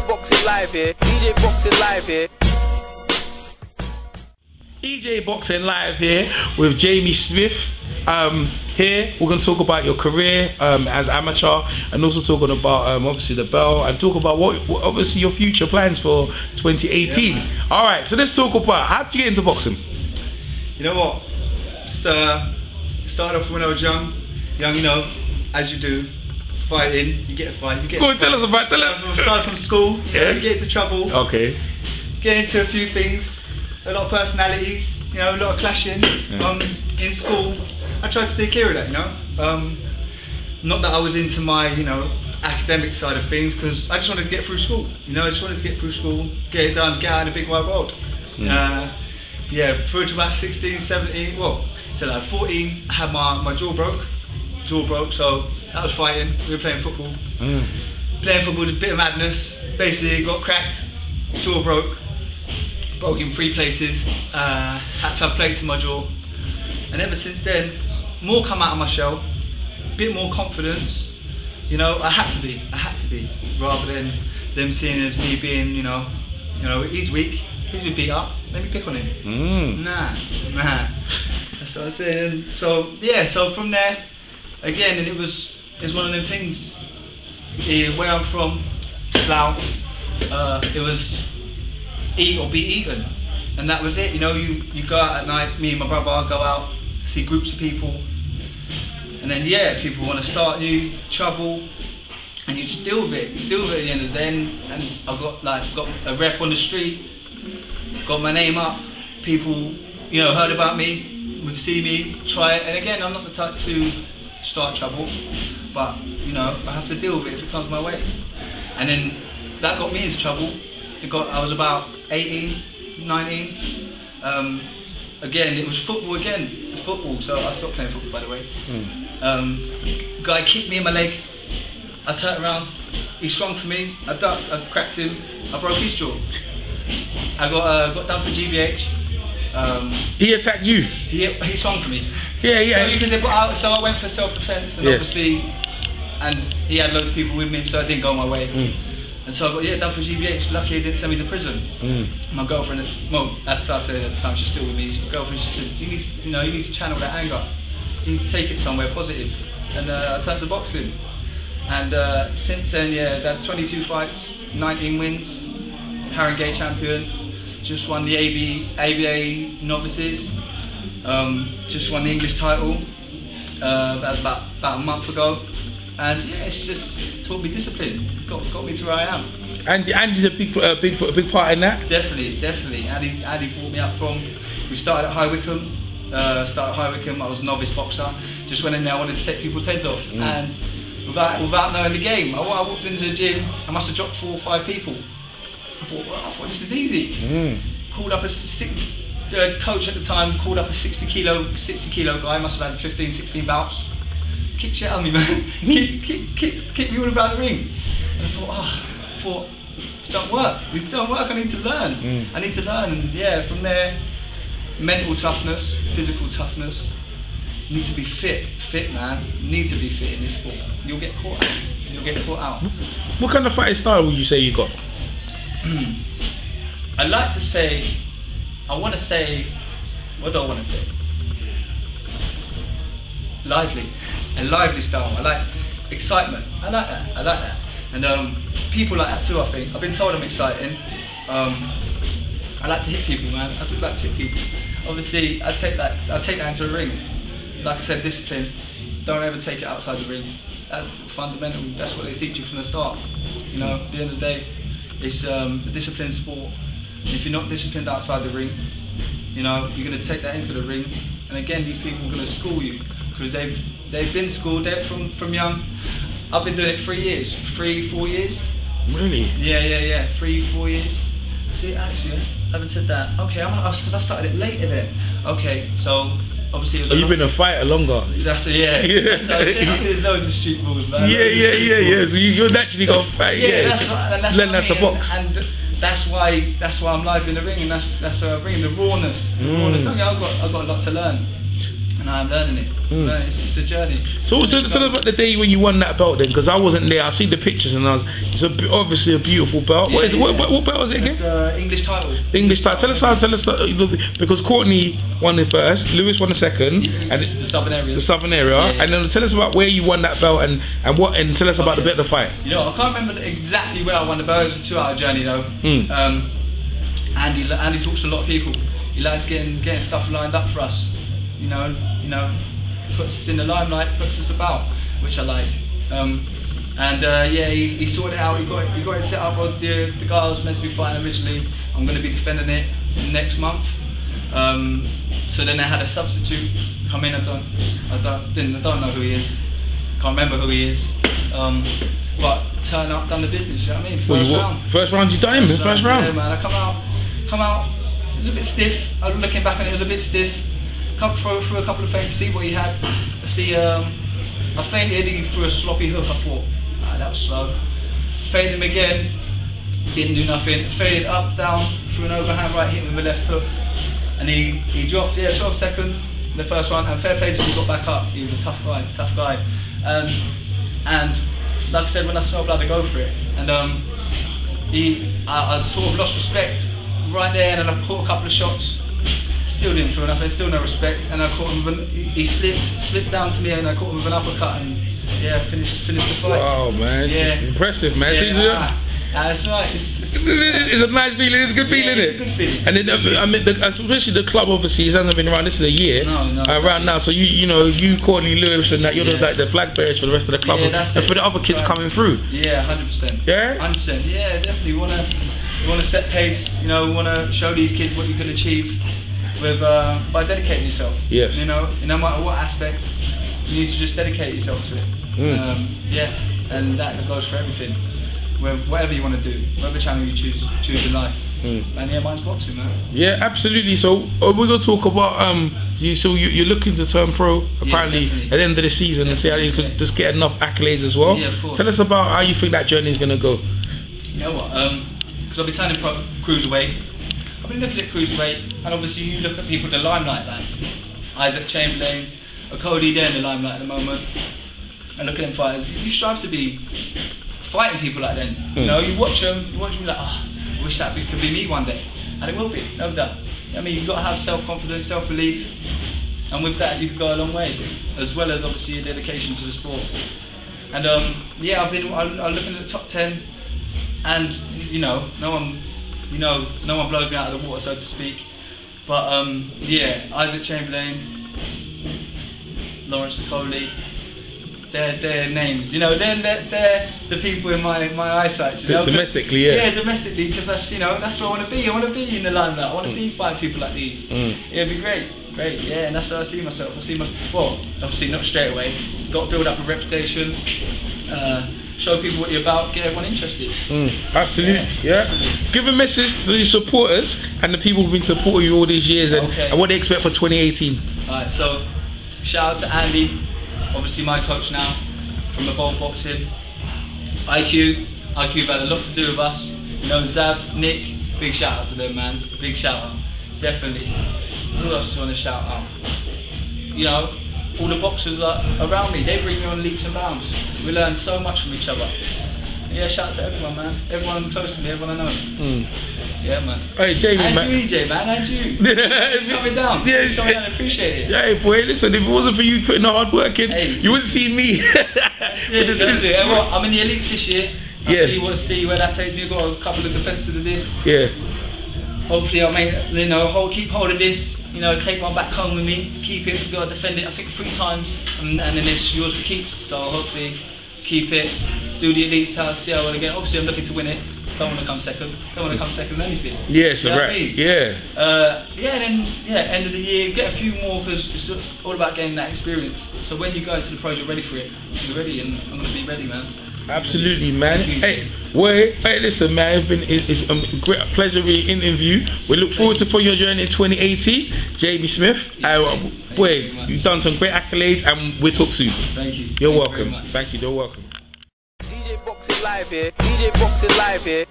EJ Boxing Live here. EJ Boxing Live here. EJ Boxing Live here with Jamie Smith. Um, here we're going to talk about your career um, as amateur and also talking about um, obviously the bell and talk about what, what obviously your future plans for 2018. Yeah, All right, so let's talk about how did you get into boxing? You know what? Just, uh, started off when I was young. Young, you know, as you do, fighting. You get a fight. You get. Go on, tell us about- tell us- from- Start from school. Yeah. You get into trouble. Okay. Get into a few things. A lot of personalities. You know, a lot of clashing. Um, in school, I tried to stay clear of that. You know. Um, not that I was into my, you know, academic side of things because I just wanted to get through school. You know, I just wanted to get through school, get it done, get out in the big wide world. Uh, yeah, through to about 16, 17, well, so like 14, I had my, my jaw broke. Jaw broke, so that was fighting. We were playing football. Mm. Playing football was a bit of madness. Basically, got cracked, jaw broke, broke in three places. Uh, had to have plates in my jaw. And ever since then, more come out of my shell, bit more confidence. You know, I had to be, I had to be, rather than them seeing as me being, you know, you know, he's weak, he's been beat up, let me pick on him. Mm. Nah, nah. That's what I'm saying. So yeah, so from there, again, and it was it was one of them things. eh, where I'm from, Slough, uh, it was eat or be eaten, and that was it. You know, you you go out at night. Me and my brother I go out, see groups of people, and then yeah, people want to start you trouble. And you just deal with it, you deal with it at the end of and I got like got a rep on the street, got my name up. People, you know, heard about me, would see me, try it. And again, I'm not the type to start trouble, but you know, I have to deal with it if it comes my way. And then that got me into trouble. It got, I was about 18, 19. Um, again, it was football again, football. So I stopped playing football, by the way. Um, guy kicked me in my leg. I turned around. He swung for me. I ducked. I cracked him. I broke his jaw. I got uh, got done for GBH. Um, He attacked you. he, he swung for me. Yeah, yeah. So because out, so I went for self-defense, and Yeah. obviously, and he had loads of people with me, so I didn't go my way. Mm. And so I got yeah done for GBH. Lucky he didn't send me to prison. Mm. My girlfriend, well, at the time, I said at the time she's still with me. My girlfriend, she said, you need, to, you know, you need to channel that anger. You need to take it somewhere positive. And uh, I turned to boxing. And uh, since then, yeah, that 22 fights, 19 wins, Haringey champion, just won the AB, ABA novices, um, just won the English title. Uh, that was about, about a month ago. And yeah, it's just taught me discipline, got, got me to where I am. And Andy's a big, a big, a big part in that. Definitely, definitely. Addy, Addy brought me up from. We started at High Wycombe. Uh, started at High Wycombe. I was a novice boxer. Just went in there. I wanted to take people's heads off, and without without knowing the game, I, I walked into the gym. I must have dropped four or five people. I thought, well, I thought this is easy. Mm. Called up a six, the coach at the time. Called up a 60 kilo 60 kilo guy. Must have had 15, 16 bouts. Kicked shit out of me, man. kick, kick, kick, kick me all about the ring. And I thought, oh, I thought, this don't work. This don't work. I need to learn. Mm. I need to learn. And yeah, from there, mental toughness, physical toughness. Need to be fit, fit man. Need to be fit in this sport. You'll get caught out. You'll get caught out. What kind of fighting style would you say you got? I like to say, I want to say, what do I want to say? Lively, a lively style. I like excitement. I like that. I like that. And um, people like that too. I think I've been told I'm exciting. Um, I like to hit people, man. I do like to hit people. Obviously, I take that. I take that into a ring. Like I said, discipline. Don't ever take it outside the ring. That's fundamental. That's what they teach you from the start. You know, at the end of the day, it's um, a disciplined sport. And if you're not disciplined outside the ring, you know, you're going to take that into the ring. And again, these people are going to school you because they've they've been schooled. They're from from young. I've been doing it three years, three four years. Really? Yeah, yeah, yeah. Three, four years. See, actually, I haven't said that. Okay, I'm because I started it later then. Okay, so obviously it was. You've been a fighter longer. That's a, yeah. Yeah. That's what I'm saying. Loads of street balls, man. Yeah, Loads yeah, yeah, yeah. So you, you're naturally gonna fight. Yeah, Yeah, that's what, and that's learn what to box. And, and that's why that's why I'm live in the ring, and that's that's why I bring the rawness. The Mm. rawness. Don't get, I've got I've got a lot to learn. And I'm learning it. Mm. It's, it's a journey. So, so tell us about the day when you won that belt then, because I wasn't there. I see the pictures and I was. It's a, obviously a beautiful belt. what is it? What, what, what belt is it again? It's uh, English title. English title. Tell us how. Tell us because Courtney won the first, Lewis won the second, and It's it's the southern area. the southern area. Yeah, yeah. And then tell us about where you won that belt and and what and tell us about the bit of the fight. You know, I can't remember exactly where I won the belt. It was a two-hour journey though. Mm. Um, Andy, Andy talks to a lot of people. He likes getting getting stuff lined up for us. You know, you know, puts us in the limelight, puts us about, which I like. Um, and uh, yeah, he, he sorted it out. He got it, he got it set up. Well, The the guy I was meant to be fighting originally. I'm going to be defending it next month. Um, so then I had a substitute come in. I don't, I don't, didn't, I don't know who he is. Can't remember who he is. Um, but turn up, done the business. You know what I mean? First you, round. first round, you done him. First, first round. Yeah, man. I come out, come out. It was a bit stiff. I was looking back and it was a bit stiff. Come through, through a couple of feints, see what he had. I see. Um, I feinted he threw a sloppy hook. I thought ah, that was slow. Feinted him again. Didn't do nothing. Faded up, down, threw an overhand right, hit him with a left hook, and he he dropped. Yeah, 12 seconds in the first round. And fair play to him, he got back up. He was a tough guy, tough guy. Um, and like I said, when I smell blood, I go for it. And um, he, I, I sort of lost respect right there, and I caught a couple of shots. Still didn't enough nothing, still no respect, and I caught him. With an, he slipped, slipped down to me, and I caught him with an uppercut, and yeah, finished, finished the fight. Wow, man. Yeah. Impressive, man. Yeah, See, that's right. It's, it's, It's a nice feeling. It's a good Yeah, feeling, it's isn't a it? good feeling. And then, uh, I mean, the, especially the club obviously it hasn't been around. This is a year No, no, uh, around now. So you, you know, you, Courtney Lewis, and that you're the, like the flag bearers for the rest of the club, Yeah, and, that's and it. for the other kids Right. coming through. Yeah, hundred percent. Yeah? hundred percent. Yeah, definitely. We wanna, we wanna set pace. You know, we wanna show these kids what you can achieve with uh, by dedicating yourself. Yes. You know, no matter what aspect, you need to just dedicate yourself to it. Mm. Um, yeah, and that goes for everything. Whatever you want to do, whatever channel you choose, choose in life. Mm. And yeah, mine's boxing, man. Yeah, absolutely. So uh, we're gonna talk about um. You, so you, you're looking to turn pro apparently definitely. at the end of the season and see how you just get enough accolades as well. Yeah, of course. Tell us about how you think that journey is gonna go. You know what? Because I'll be turning pro cruiserweight. I've been looking at cruiserweight, and obviously you look at people in the limelight like Isaac Chamberlain, or Cody. They're in the limelight at the moment. And look at them fighters. You strive to be fighting people like them. You Mm. know, you watch them, you watch them like, oh, I wish that could be me one day, and it will be, no doubt. I mean, you've got to have self-confidence, self-belief, and with that you can go a long way, as well as obviously your dedication to the sport. And um, yeah, I've been I'm, I'm looking at the top ten, and you know, no one, you know, no one blows me out of the water, so to speak. But um, yeah, Isaac Chamberlain, Lawrence Okolie, they're, they're names. You know, they're, they're, they're the people in my, my eyesight. You know? Domestically, yeah. Yeah, domestically, because that's you know that's where I want to be. I want to be in the limelight. I want to be five people like these. Mm. It'd be great, great. Yeah, and that's how I see myself. I see my well, obviously not straight away. Got to build up a reputation. Uh, show people what you're about. Get everyone interested. Mm, absolutely, Yeah, yeah. Give a message to your supporters and the people who've been supporting you all these years and, Okay. and what they expect for 2018. Alright, so shout out to Andy, obviously my coach now from Evolve Boxing. IQ, IQ have had a lot to do with us. You know, Zav, Nick, big shout out to them, man. Big shout out, definitely. Who else do you want to shout out? You know, all the boxers are around me. They bring me on leaps and bounds. We learn so much from each other. Yeah, shout out to everyone, man. Everyone close to me, everyone I know. Mm. Yeah, man. Hey, Jamie, And man. you, EJ, man, and you. Coming down. Yeah, Coming down, appreciate it. Hey, boy, listen, if it wasn't for you putting the hard work in, Hey. you wouldn't see me. Yeah, But this that's it. I'm in the elites this year. I Yeah. see what see where that takes me. I've got a couple of defences of this. yeah. Hopefully, I'll make you know hold, keep hold of this. You know, take one back home with me. Keep it. Got to defend it. I think three times, and, and then it's yours for keeps. So hopefully, keep it. Do the elites. How see how I want to get. Obviously, I'm looking to win it. Don't want to come second. Don't want to come second in anything. Yes, You know what I right. mean? Yeah. Uh, yeah, then yeah, end of the year, get a few more because it's all about getting that experience. So when you go into the pros, you're ready for it. You're ready, and I'm gonna be ready, man. Absolutely, man. Hey, wait, hey, listen, man. It's been it's a great pleasure with your interview. We look forward to for your journey in 2018. Jamie Smith, Yeah, uh, thank you. You boy, you've done some great accolades, and we'll talk soon. Thank you. You're Thank welcome. much. Thank you. You're welcome. EJ Boxing Live here. EJ Boxing Live here.